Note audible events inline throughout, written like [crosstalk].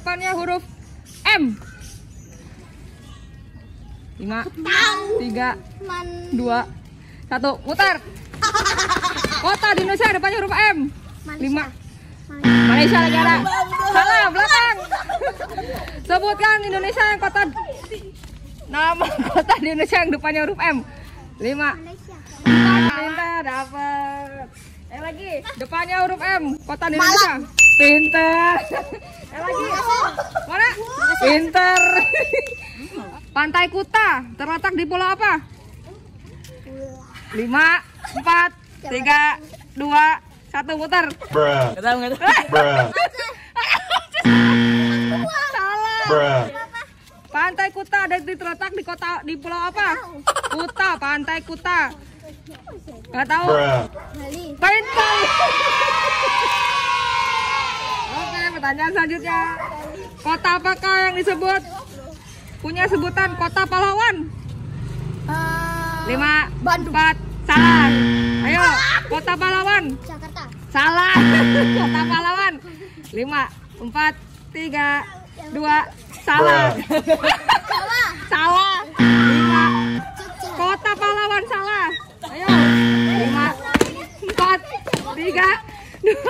depannya huruf M. 5 3 2 1 mutar. Kota di Indonesia depannya huruf M. 5 Malaysia negara. Salah, belakang. Sebutkan Indonesia yang kota nama kota di Indonesia yang depannya huruf M. 5 Malaysia. dapat. Eh lagi, depannya huruf M, kota di Indonesia. Pintar. Eh lagi. Mana? Pintar. Pantai Kuta terletak di pulau apa? Lima, empat, tiga, dua, satu. Bruh. Gak tahu gak tahu. Bruh. Salah. Bruh. Pantai Kuta ada di terletak di kota di pulau apa? Kuta, Pantai Kuta. Gak tahu. Bruh. Pintar. Pertanyaan selanjutnya. Kota apakah yang disebut punya sebutan kota pahlawan? Lima, Bandung. empat, salah. Ayo, kota pahlawan. Jakarta. Salah. [laughs] Kota pahlawan. Lima, empat, tiga, dua, salah. Salah. Lima, kota pahlawan salah. Ayo. Lima, empat, tiga, dua,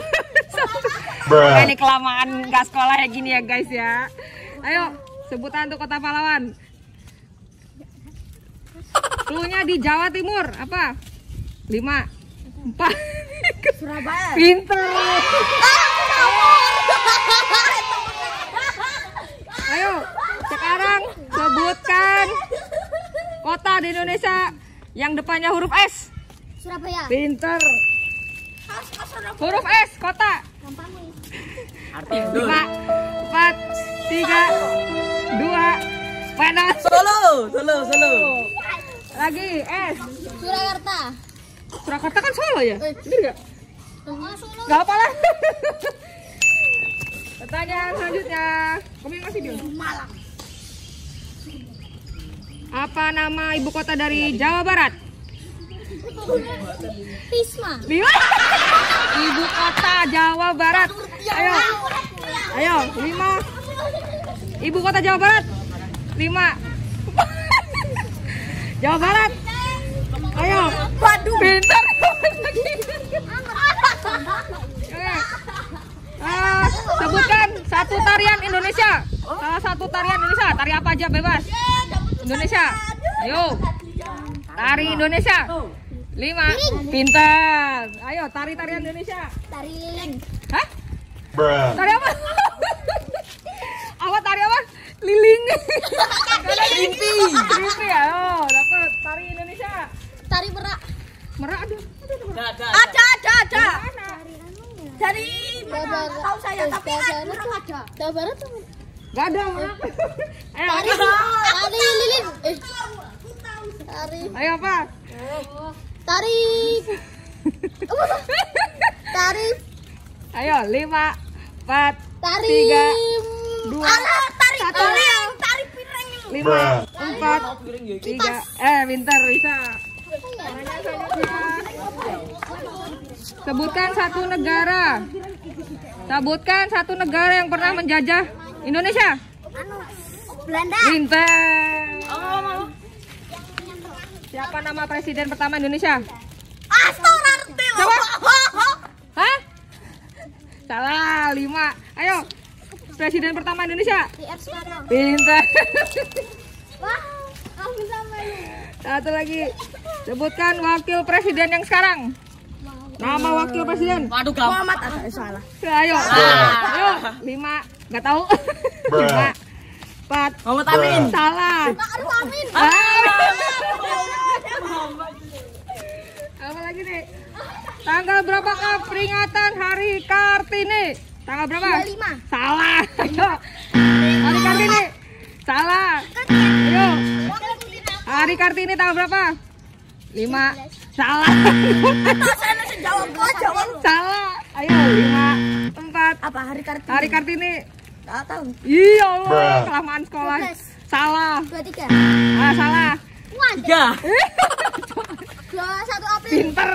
[laughs] satu. Bruh. Nah, ini kelamaan nggak sekolah ya gini ya guys ya. Ayo, sebutan untuk kota pahlawan. Cluenya di Jawa Timur apa? Lima, empat, Surabaya. pinter. Ayo, sekarang sebutkan kota di Indonesia yang depannya huruf S. Surabaya. Pinter. Huruf S, kota. Lima, empat, tiga, dua, panas. Solo, Solo, Solo. Lagi S. Surakarta. Surakarta kan Solo ya? Bener nggak? Oh, Solo. Gak apa lah. [laughs] Pertanyaan selanjutnya. Kamu yang ngasih dia? Malang. Apa nama ibu kota dari Jawa Barat? Pisma. Lima. Ibu kota Jawa Barat. Ayo, ayo, lima. Ibu kota Jawa Barat. Lima. [laughs] Jawa Barat. Ayo. Waduh. Pintar. Oke. [laughs] Ah, sebutkan satu tarian Indonesia. Salah satu tarian Indonesia. Tari apa aja bebas. Indonesia. Ayo. Tari Indonesia. Lima. Pintar. Ayo tari tarian Indonesia. Tari lilin. Hah? Bruh. Tari apa? apa tari apa? Liling. Rimpi. Rimpi ya. Oh, dapat tari Indonesia. Tari merak. Merak aduh. Ada. Ada, ada, ada. Dari mana? Tahu saya, tapi ada. Jawa Barat tuh. Gak ada merak. Ayo, Tari, ayo. tari lilin. Eh. Tari, Ayo apa? Tari. [laughs] Tari, Ayo, lima, empat, tiga, dua, Alah, tari satu. piring, tari piring. lima, Bruh. empat, tiga. Eh, pintar bisa. Sebutkan satu negara. Sebutkan satu negara yang pernah menjajah Indonesia. Anu, Belanda. Pintar. Siapa nama presiden pertama Indonesia? Astor Artil. Siapa? [laughs] Hah? Salah, lima. Ayo, presiden pertama Indonesia. Pintar. [laughs] Wah, kamu sama lu. Satu lagi. Sebutkan wakil presiden yang sekarang. Nama wakil presiden. Waduh, gampang. Muhammad Atta salah. Ayo. Ayo. Lima. Gak tahu. Lima. Empat. Muhammad Amin. Salah. Aduh, Amin. Ah. [laughs] Apa lagi nih? Tanggal peringatan Hari Kartini? Tanggal berapa? 25. Salah. Ayo. [laughs] Hari Kartini. Salah. Ayo. Hari Kartini tanggal berapa? Lima. Salah. Saya masih jawab gua jawab. Salah. Ayo. Lima. Empat. Apa hari Kartini? Hari Kartini. Enggak tahu. Iya Allah. Kelamaan sekolah. 12. Salah. 23. Ah, salah. Wah, Tiga. 21 April. Pinter.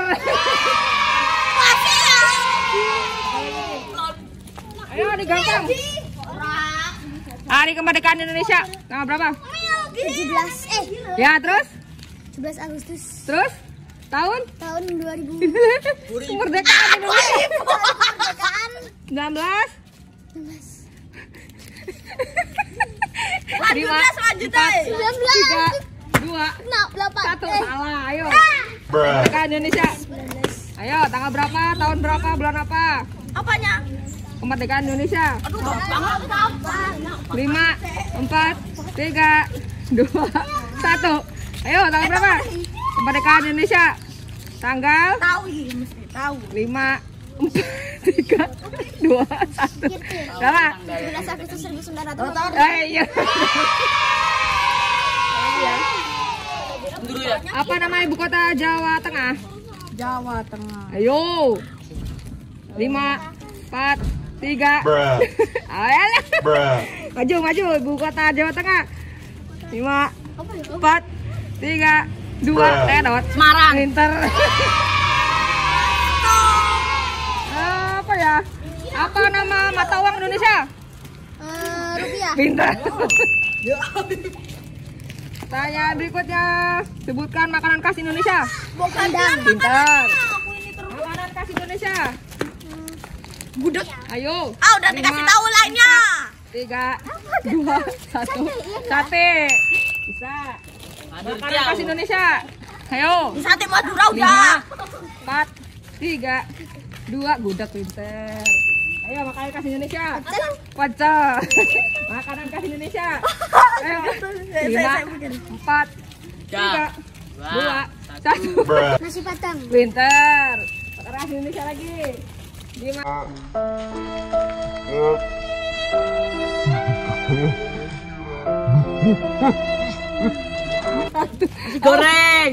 Masih ya. Ayo, digampang. Hari kemerdekaan Indonesia. Tanggal berapa? 17 eh Ya, terus? 17 Agustus Terus? Tahun? tahun 2000 [laughs] Kemerdekaan Indonesia. kemerdekaan 19? 19 Lima, selanjutnya empat, 19 tiga, dua, nah 8 satu. eh Salah, ayo. Kemerdekaan Indonesia. 19 Ayo, tanggal berapa? Tahun berapa? Bulan apa? apanya Kemerdekaan Indonesia. Lima, empat, tiga, dua, satu. Ayo, tanggal berapa? Kemerdekaan Indonesia. Tanggal tahu lima, empat, tiga, dua, satu. Salah. 17 Agustus 1945 Eh, iya. Ya. Apa nama ibu kota Jawa Tengah? Jawa Tengah Ayo. Lima, empat, tiga. Bruh. [laughs] Ayo, Bruh. maju, maju, ibu kota Jawa Tengah. Lima, empat, tiga, dua, eh, dot. Semarang. Pinter. [laughs] Apa ya? Apa nama mata uang Indonesia? Eh, rupiah Pinter. [laughs] Tanya berikutnya, sebutkan makanan khas Indonesia. Kandang Pinter. Makanan khas Indonesia. Gudeg Ayo. ah udah Lima, dikasih tahu lainnya Tiga, dua, satu. Sate. Bisa. Aduh, Makanan khas Indonesia. Ayo. sate Madura Lima, empat, tiga, dua. Gudeg pinter. Ayo makanan khas Indonesia. Pecel. [laughs] Makanan khas Indonesia. [laughs] Ayo. Lima, empat, tiga, dua, satu. Nasi padang Pinter. Makanan khas Indonesia lagi. Lima. [laughs] Goreng.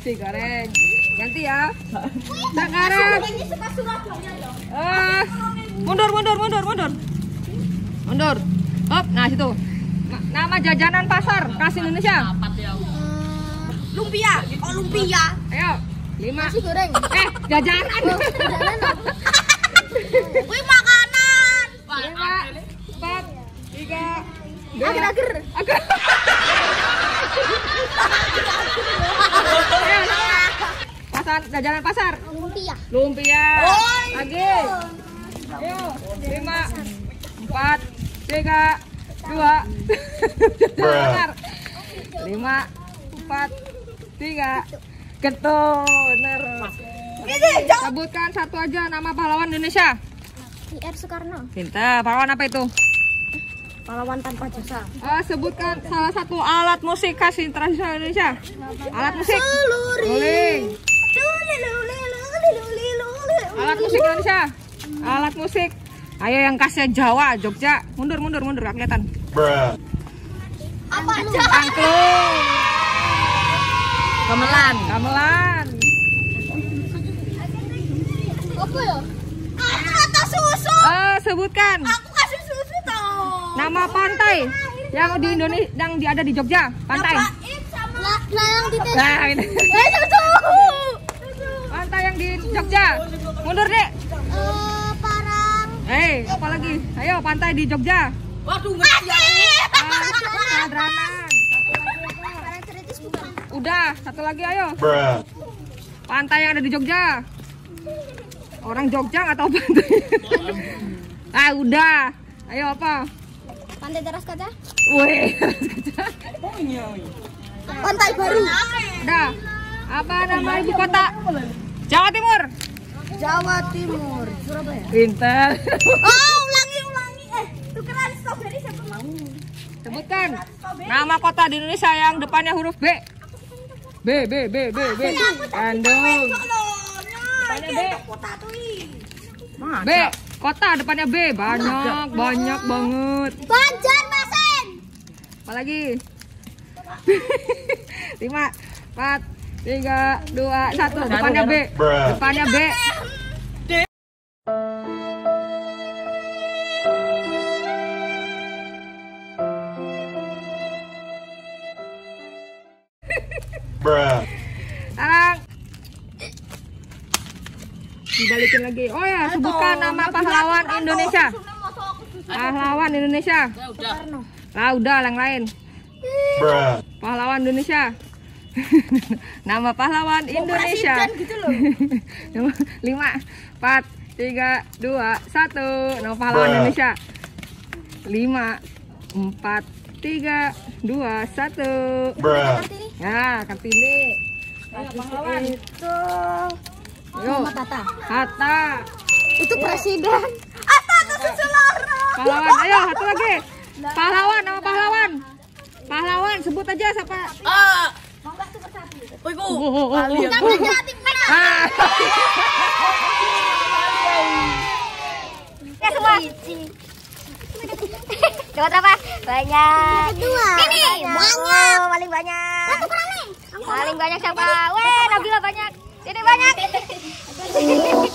Si goreng. Ganti ya. Sekarang. Eh, mundur, mundur, mundur, mundur. Mundur. Hop, nah situ. Ma- Nama jajanan pasar khas Indonesia. lumpia oh lumpia Ayo. Lima. nasi goreng Eh, jajanan. [laughs] wih makanan Lima, empat, tiga, dua. agar-agar Agar. Pasar, jajanan pasar. lumpia Lumpia. Oh, Lagi. Ayo. Lima, empat, tiga, dua. Jajanan. Lima, empat, tiga. Ketul. Sebutkan satu aja nama pahlawan Indonesia. IR Soekarno Pintar. Pahlawan apa itu? pahlawan tanpa jasa Eh, sebutkan salah satu alat musik khas tradisional Indonesia. Alat musik. Guling. Alat musik Indonesia. Alat musik. Ayo yang khasnya Jawa, Jogja. Mundur, mundur, mundur. Gak kelihatan. Apa Angklung. Gamelan. Gamelan. Apa ya aku kata susu Eh, sebutkan aku kasih susu tau nama pantai yang di Indonesia yang di ada di Jogja. Pantai. lah yang di Nah, ini. eh susu Pantai yang di Jogja. Mundur, Dek. eh parang Eh, apa lagi? Ayo, pantai di Jogja. Waduh, ngerti ya. Ah, Padranan. bukan Udah, satu lagi ayo. Pantai yang ada di Jogja. Orang Jogja nggak tahu pantai. [laughs] ah, udah. Ayo apa? pantai teras kaca Wih. pantai baru udah. Apa nama ibu kota? Jawa Timur. Jawa Timur Surabaya Pinter. oh ulangi [laughs] ulangi eh tukeran strawberry siapa mau Sebutkan nama kota di Indonesia yang depannya huruf B. B, B, B, B, B. Bandung. Depannya B. kota tuh ih. B. Kota depannya B. Banyak, banyak banget. Banjarmasin Apalagi? [laughs] Lima, empat, tiga, dua, satu. Depannya B. Depannya B. Bruh. Sekarang dibalikin lagi. Oh ya, sebutkan nama pahlawan Indonesia. Pahlawan Indonesia. Ya udah. Lah udah yang lain. Pahlawan Indonesia. [laughs] Nama pahlawan Indonesia. gitu [laughs] Lima, empat, tiga, dua, satu. Nama pahlawan. Indonesia. Lima, empat, tiga, dua, satu. Ya, Kartini. Pahlawan. Itu Yo, Tata. Hatta. Itu presiden. Ata tuh seselara. Pahlawan, ayo satu lagi. Pahlawan, nama pahlawan. Pahlawan, sebut aja siapa. Ah. Ku. Oh, oh, oh, Ali. Ah. [laughs] Ya semua. Dapat berapa? Banyak. Dua. Ini banyak. Oh, paling banyak. Paling banyak siapa? Weh, Nabila banyak. Ini banyak. [laughs]